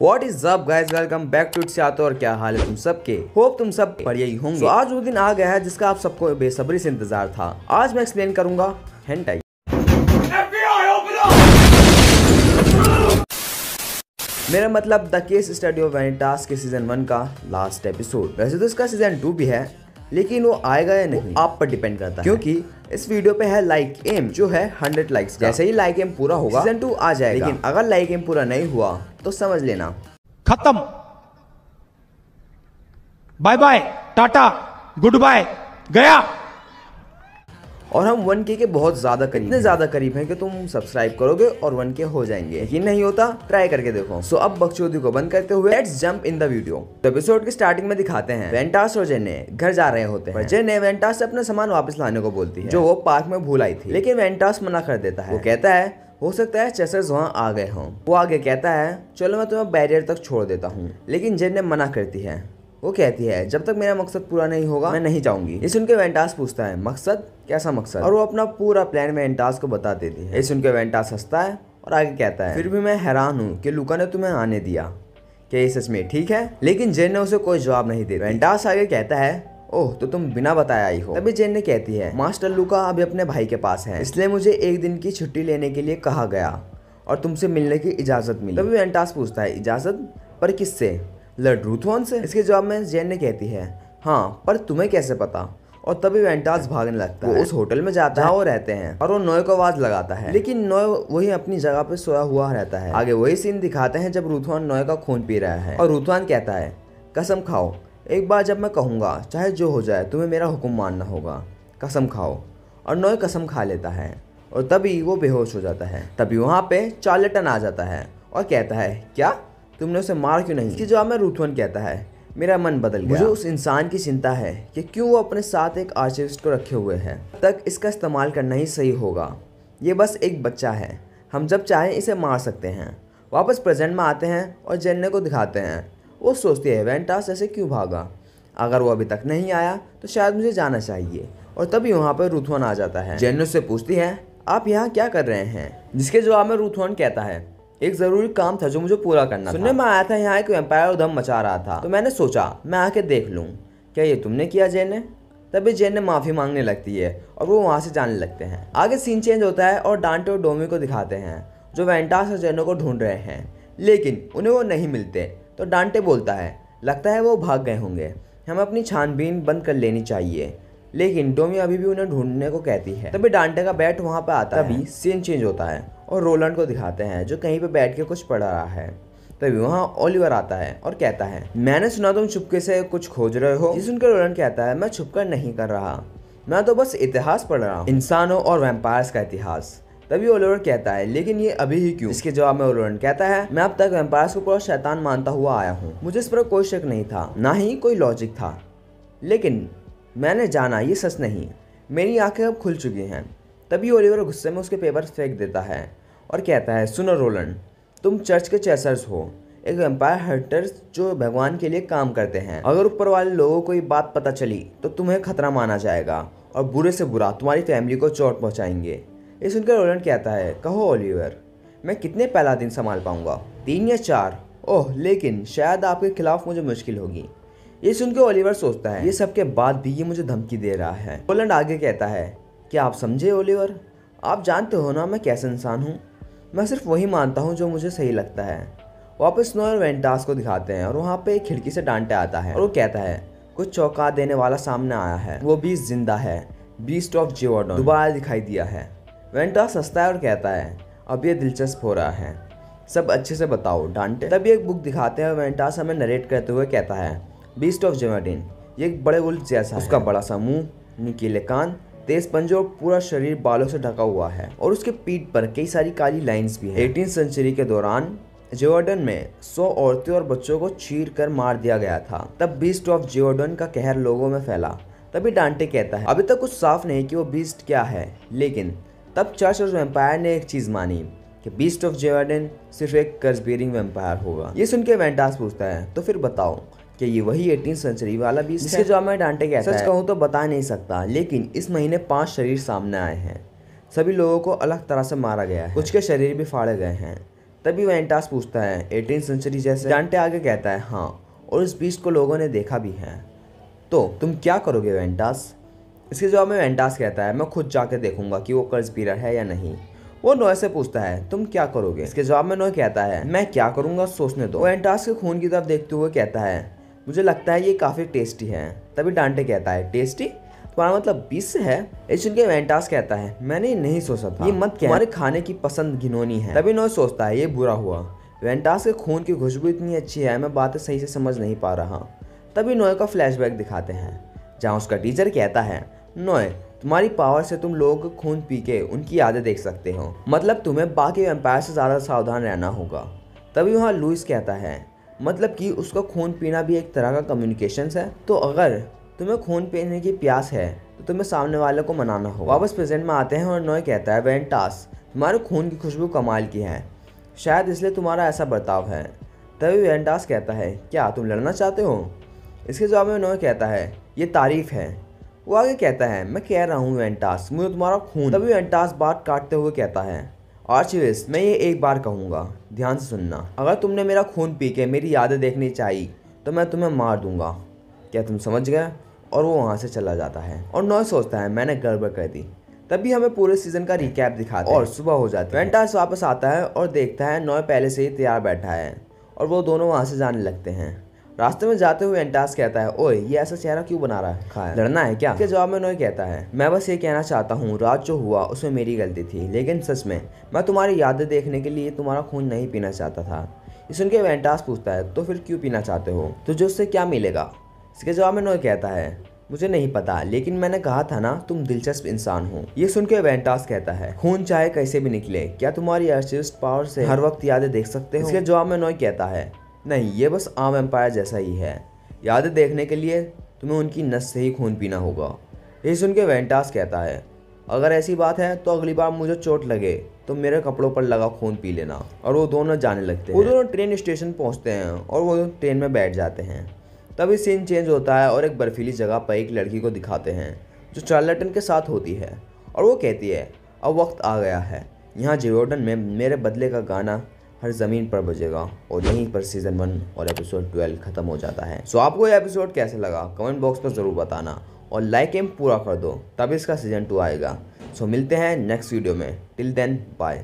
What is up guys welcome back to it's Yatra और क्या हाल है तुम सबके? होप तुम सब बढ़िया ही होंगे। So, आज वो दिन आ गया है जिसका आप सबको बेसब्री से इंतज़ार था। आज मैं एक्सप्लेन करूँगा हेंटाई मेरा मतलब the case study of Vanitas के सीज़न वन का लास्ट एपिसोड वैसे तो इसका सीज़न टू भी है लेकिन वो आएगा या नहीं। आप पर डिपेंड करता है। क्योंकि इस वीडियो पे है लाइक एम जो है हंड्रेड लाइक्स जैसे ही लाइक एम पूरा होगा सीज़न टू आ जाएगा। लेकिन अगर लाइक एम पूरा नहीं हुआ तो समझ लेना। खत्म। Bye bye tata good bye गया। और हम वन के बहुत ज़्यादा करीब इतने ज़्यादा करीब हैं कि तुम सब्सक्राइब करोगे और वन के हो जाएँगे। यकीन नहीं होता? ट्राई करके देखो। सो अब बकचोदी को बंद करते हुए let's jump in the video तो एपिसोड की स्टार्टिंग में दिखाते हैं। वेंटास और जेने घर जा रहे होते हैं। जेने वेंटास से अपना सामान वापस लाने को बोलती है। जो वो पार्क में भूल आई थी। लेकिन वेंटास मना कर देता है। वो कहता है हो सकता है चेसर्स वहाँ आ गए हों। वो आगे कहता है चलो मैं तुम्हें बैरियर तक छोड़ देता हूँ। लेकिन जेन ने मना करती है। वो कहती है, जब तक मेरा मकसद पूरा नहीं होगा, मैं नहीं जाऊँगी। ये सुन के वेंटास पूछता है, मकसद? कैसा मकसद? और वो अपना पूरा प्लान वेंटास को बता देती है। ये सुन के वेंटास हंसता है और आगे कहता है, फिर भी मैं हैरान हूँ कि लुका ने तुम्हें आने दिया। क्या ये सच में ठीक है? लेकिन जेन ने उसे कोई जवाब नहीं दिया वेंटास आगे कहता है, ओह तो तुम बिना बताए आई हो। तभी जेन ने कहती है, मास्टर लुका अभी अपने भाई के पास है, इसलिए मुझे एक दिन की छुट्टी लेने के लिए कहा गया और तुमसे मिलने की इजाज़त मिली। तभी वेंटास पूछता है, इजाज़त? पर किससे? लड़ रूथोन से? इसके जवाब में जैन ने कहती है हाँ पर तुम्हें कैसे पता? और तभी वेंटास भागने लगता है। उस होटल में जाता है। वो रहते हैं। और वो नोए को आवाज़ लगाता है। लेकिन नोए वही अपनी जगह पे सोया हुआ रहता है। आगे वही सीन दिखाते हैं जब रूथवान नोए का खून पी रहा है। और रूथवान कहता है कसम खाओ एक बार जब मैं कहूँगा चाहे जो हो जाए तुम्हें मेरा हुक्म मानना होगा। कसम खाओ। और नोए कसम खा लेता है। और तभी वो बेहोश हो जाता है। तभी वहाँ पे चार्लेटन आ जाता है और कहता है क्या? तुमने उसे मार क्यों नहीं? इसके जवाब में रूथवन कहता है मेरा मन बदल गया। मुझे उस इंसान की चिंता है कि क्यों वो अपने साथ एक आर्चिविस्ट को रखे हुए है। तक इसका इस्तेमाल करना ही सही होगा। ये बस एक बच्चा है। हम जब चाहें इसे मार सकते हैं। वापस प्रेजेंट में आते हैं और जेन्ने को दिखाते हैं। वो सोचती है वेंटास ऐसे क्यों भागा? अगर वो अभी तक नहीं आया तो शायद मुझे जाना चाहिए। और तभी वहाँ पर रूथवन आ जाता है। जेन्नो से पूछती है आप यहाँ क्या कर रहे हैं? जिसके जवाब में रूथवन कहता है एक ज़रूरी काम था जो मुझे पूरा करना सुनने में आया था यहाँ एक वेम्पायर उधम मचा रहा था। तो मैंने सोचा मैं आके देख लूँ। क्या ये तुमने किया जैन ने? तभी जैन ने माफ़ी मांगने लगती है और वो वहाँ से जाने लगते हैं। आगे सीन चेंज होता है और डांटे और डोमी को दिखाते हैं जो वेंटास और जैनो को ढूंढ रहे हैं। लेकिन उन्हें वो नहीं मिलते। तो डांटे बोलता है लगता है वो भाग गए होंगे। हमें अपनी छानबीन बंद कर लेनी चाहिए। लेकिन डोमी अभी भी उन्हें ढूँढने को कहती है। तभी डांटे का बैट वहाँ पे आता है। तभी सीन चेंज होता है और रोलैंड को दिखाते हैं जो कहीं पे बैठ के कुछ पढ़ रहा है। तभी वहाँ ओलिवर आता है और कहता है मैंने सुना तुम चुपके से कुछ खोज रहे हो? जिस सुनकर रोलैंड कहता है मैं छुपकर नहीं कर रहा। मैं तो बस इतिहास पढ़ रहा हूँ। इंसानों और वैम्पायर्स का इतिहास। तभी ओलिवर कहता है लेकिन ये अभी ही क्यों? इसके जवाब में ओलिवर कहता है मैं अब तक वैम्पायर्स को पूरा शैतान मानता हुआ आया हूँ। मुझे इस पर कोई शक नहीं था ना ही कोई लॉजिक था। लेकिन मैंने जाना, ये सच नहीं। मेरी आँखें अब खुल चुकी हैं। तभी ओलिवर गुस्से में उसके पेपर फेंक देता है और कहता है, सुनो रोलन, तुम चर्च के चेसर्स हो। एक एम्पायर हर्टर्स जो भगवान के लिए काम करते हैं। अगर ऊपर वाले लोगों को ये बात पता चली तो तुम्हें खतरा माना जाएगा और बुरे से बुरा तुम्हारी फैमिली को चोट पहुंचाएँगे। ये सुनकर रोलन कहता है, कहो ओलिवर, मैं कितने पहला दिन संभाल पाऊँगा? तीन या चार? ओह, लेकिन शायद आपके खिलाफ मुझे मुश्किल होगी। ये सुन के ओलिवर सोचता है, ये सब के बाद भी ये मुझे धमकी दे रहा है। रोलैंड आगे कहता है, क्या आप समझे ओलिवर? आप जानते हो ना मैं कैसा इंसान हूँ? मैं सिर्फ़ वही मानता हूँ जो मुझे सही लगता है। वापस नोयर वेंटास को दिखाते हैं और वहाँ पे एक खिड़की से डांटे आता है और वो कहता है, कुछ चौंका देने वाला सामने आया है। वो बीस ज़िंदा है। बीस्ट ऑफ़ जियोडन दोबारा दिखाई दिया है। वेंटास हंसता है और कहता है, अब ये दिलचस्प हो रहा है। सब अच्छे से बताओ, डांटे? तभी एक बुक दिखाते हैं और वेंटास हमें नरेट करते हुए कहता है बीस्ट ऑफ़ जेमाडिन ये एक बड़े उल्ट जैसा उसका बड़ा सा मुँह नीकीले कान तेज पंजे और पूरा शरीर बालों से ढका हुआ है। और उसके पीठ पर कई सारी काली लाइंस भी हैं। एटीन सेंचुरी के दौरान जियोडन में सौ औरतें और बच्चों को चीर कर मार दिया गया था। तब बीस्ट ऑफ़ जियोडन का कहर लोगों में फैला। तभी डांटे कहता है अभी तक कुछ साफ़ नहीं कि वो बीस्ट क्या है। लेकिन तब चर्च और वेम्पायर ने एक चीज़ मानी कि बीस्ट ऑफ़ जियोडन सिर्फ़ एक कर्ज बेरिंग वेम्पायर होगा। ये सुन के वेंटास पूछता है तो फिर बताओ कि ये वही एटीन सेंचुरी वाला बीस जिसके जवाब में डांटे कहता सच कहूँ तो बता नहीं सकता लेकिन इस महीने पाँच शरीर सामने आए हैं। सभी लोगों को अलग तरह से मारा गया है। कुछ के शरीर भी फाड़े गए हैं। तभी वेंटास पूछता है एटीन सेंचुरी जैसे? डांटे आगे कहता है हाँ और इस बीस्ट को लोगों ने देखा भी है। तो तुम क्या करोगे वेंटास इसके जवाब में वेंटास कहता है मैं खुद जाकर देखूँगा कि वो कर्ज पीरर है या नहीं। वो नोए से पूछता है तुम क्या करोगे? इसके जवाब में नोए कहता है मैं क्या करूँगा सोचने दो। वेंटास के खून की तरफ़ देखते हुए कहता है मुझे लगता है ये काफ़ी टेस्टी है। तभी डांटे कहता है टेस्टी? तुम्हारा मतलब बीस है? ये सुन के वेंटास कहता है मैंने नहीं सोचा था। ये मत क्या हमारे खाने की पसंद घिनौनी है। तभी नोए सोचता है ये बुरा हुआ। वेंटास के खून की खुशबू इतनी अच्छी है मैं बातें सही से समझ नहीं पा रहा। तभी नोए का फ्लैशबैक दिखाते हैं। जहाँ उसका टीचर कहता है नोए तुम्हारी पावर से तुम लोगों खून पी के उनकी यादें देख सकते हो। मतलब तुम्हें बाकी वेम्पायर से ज़्यादा सावधान रहना होगा। तभी वहाँ लुइस कहता है मतलब कि उसका खून पीना भी एक तरह का कम्युनिकेशन है। तो अगर तुम्हें खून पीने की प्यास है तो तुम्हें सामने वाले को मनाना हो वापस प्रेजेंट में आते हैं और नोए कहता है वेंटास तुम्हारे खून की खुशबू कमाल की है। शायद इसलिए तुम्हारा ऐसा बर्ताव है। तभी वेंटास कहता है, क्या तुम लड़ना चाहते हो? इसके जवाब में नोए कहता है, ये तारीफ़ है। वो आगे कहता है, मैं कह रहा हूँ वेंटास मुझे तुम्हारा खून तभी वेंटास बात काटते हुए कहता है आर्चिविस मैं ये एक बार कहूँगा ध्यान से सुनना। अगर तुमने मेरा खून पी के मेरी यादें देखनी चाहिए तो मैं तुम्हें मार दूँगा। क्या तुम समझ गए? और वो वहाँ से चला जाता है। और नॉय सोचता है मैंने गड़बड़ कर दी। तभी हमें पूरे सीज़न का रिकैप दिखाते और सुबह हो जाती है। वेंटास वापस आता है और देखता है नॉय पहले से ही तैयार बैठा है। और वो दोनों वहाँ से जाने लगते हैं। रास्ते में जाते हुए एंटास कहता है ओए ये ऐसा चेहरा क्यों बना रहा है? खाया। लड़ना है क्या? इसके जवाब में नोए कहता है मैं बस ये कहना चाहता हूँ रात जो हुआ उसमें मेरी गलती थी। लेकिन सच में मैं तुम्हारी यादें देखने के लिए तुम्हारा खून नहीं पीना चाहता था। सुन के वेंटास पूछता है तो फिर क्यों पीना चाहते हो? तो जो उससे क्या मिलेगा? इसके जवाब में नोए कहता है मुझे नहीं पता लेकिन मैंने कहा था ना तुम दिलचस्प इंसान हो। ये सुन के वेंटास कहता है खून चाहे कैसे भी निकले क्या तुम्हारी अर्चिस्ट पावर से हर वक्त यादें देख सकते हो? इसके जवाब में नोए कहता है नहीं ये बस आम एम्पायर जैसा ही है। यादें देखने के लिए तुम्हें उनकी नस से ही खून पीना होगा। ये सुन के वेंटास कहता है अगर ऐसी बात है तो अगली बार मुझे चोट लगे तो मेरे कपड़ों पर लगा खून पी लेना। और वो दोनों जाने लगते हैं। वो दोनों ट्रेन स्टेशन पहुँचते हैं और वो ट्रेन में बैठ जाते हैं। तभी सीन चेंज होता है और एक बर्फीली जगह पर एक लड़की को दिखाते हैं जो चार्लटन के साथ होती है। और वो कहती है अब वक्त आ गया है। यहाँ जियोडन में मेरे बदले का गाना हर ज़मीन पर बजेगा और यहीं पर सीज़न वन और एपिसोड ट्वेल्व ख़त्म हो जाता है। सो आपको यह एपिसोड कैसे लगा? कमेंट बॉक्स पर ज़रूर बताना और लाइक एम पूरा कर दो, तब इसका सीज़न टू आएगा। सो मिलते हैं नेक्स्ट वीडियो में। Till then bye